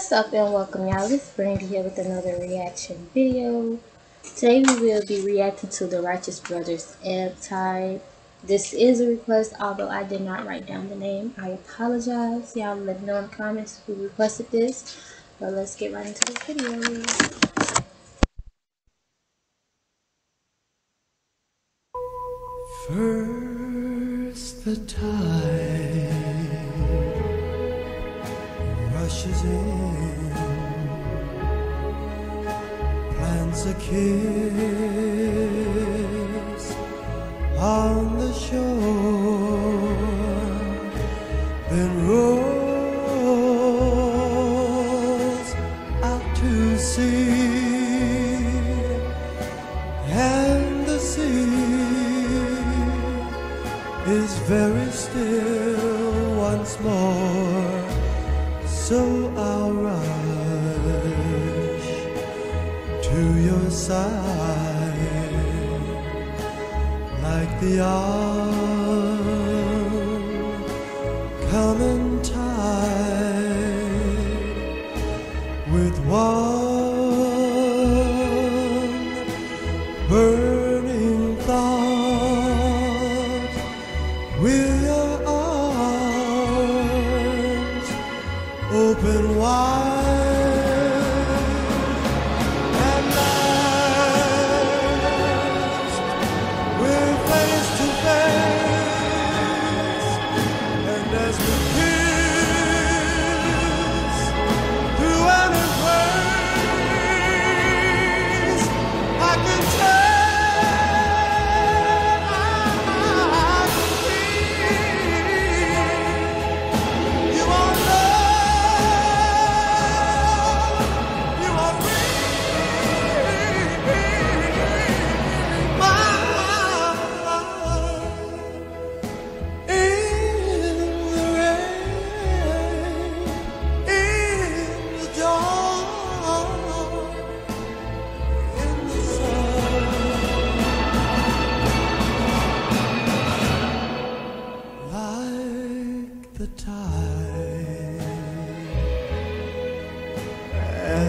What's up and welcome y'all, it's Brandy here with another reaction video. Today we will be reacting to the Righteous Brothers Ebb Tide. This is a request, although I did not write down the name. I apologize. Y'all let me know in the comments who requested this. But let's get right into this video. First the tide rushes in, plants a kiss on the shore, then rolls out to sea, and the sea is very still once more. So I'll rush to your side like the oncoming tide with one burning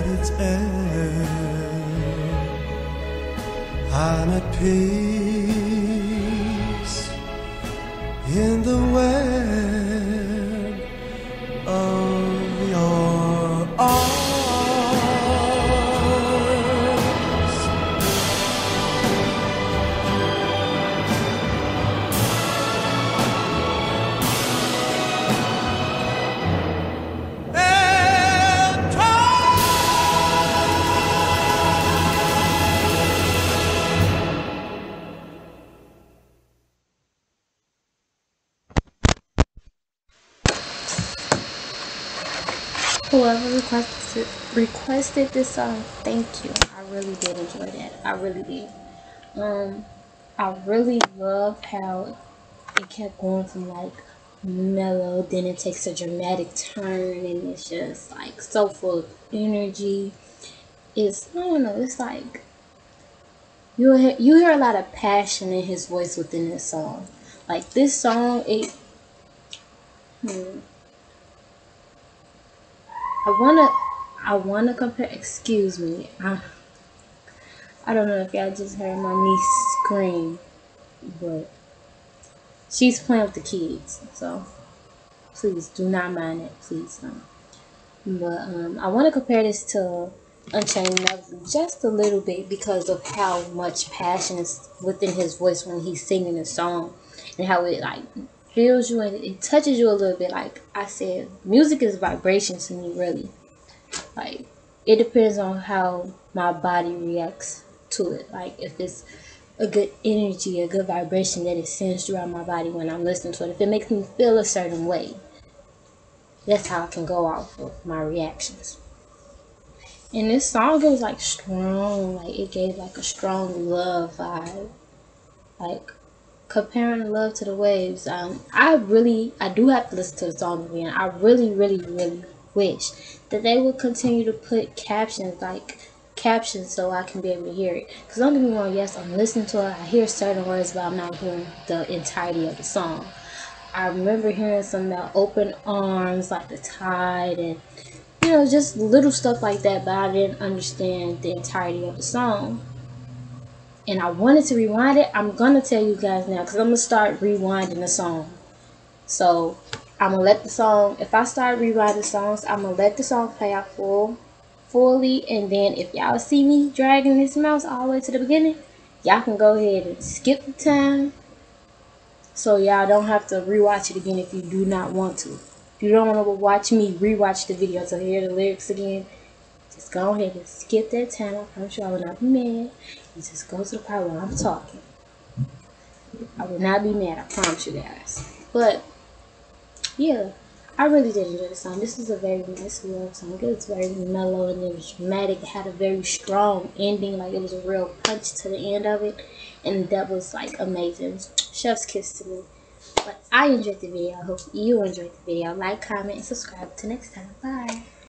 at its end. I'm at peace in the web Whoever requested requested this song, thank you. I really did enjoy that. I really did. Um, I really loved how it kept going from like mellow, then it takes a dramatic turn, and it's just like so full of energy. It's I don't know. It's like you hear, you hear a lot of passion in his voice within this song. Like this song, it. Hmm, I wanna, I wanna compare. Excuse me. I, I don't know if y'all just heard my niece scream, but she's playing with the kids, so please do not mind it. Please don't. But um, I want to compare this to Unchained Melody just a little bit because of how much passion is within his voice when he's singing the song, and how it like feels you and it touches you a little bit. Like I said, music is vibration to me, really. Like it depends on how my body reacts to it. Like if it's a good energy, a good vibration that it sends throughout my body when I'm listening to it. If it makes me feel a certain way, that's how I can go off of my reactions. And this song was like strong, like it gave like a strong love vibe. Like comparing love to the waves, um, I really, I do have to listen to the song again. I really, really, really wish that they would continue to put captions like captions so I can be able to hear it. Because don't get me wrong, yes, I'm listening to it. I hear certain words, but I'm not hearing the entirety of the song. I remember hearing some about open arms, like the tide, and you know, just little stuff like that, but I didn't understand the entirety of the song. And I wanted to rewind it. I'm gonna tell you guys now because I'm gonna start rewinding the song. So I'm gonna let the song. If I start rewinding songs, I'm gonna let the song play out full, fully, and then if y'all see me dragging this mouse all the way to the beginning, y'all can go ahead and skip the time. So y'all don't have to rewatch it again if you do not want to. If you don't want to watch me rewatch the video to hear the lyrics again, just go ahead and skip that time. I promise you I will not be mad. You just go to the part where I'm talking. I will not be mad, I promise you guys. But yeah, I really did enjoy the song. This is a very nice love song. It was very mellow and it was dramatic. It had a very strong ending, like it was a real punch to the end of it. And that was like amazing. Chef's kiss to me. But I enjoyed the video. I hope you enjoyed the video. Like, comment, and subscribe. Till next time. Bye.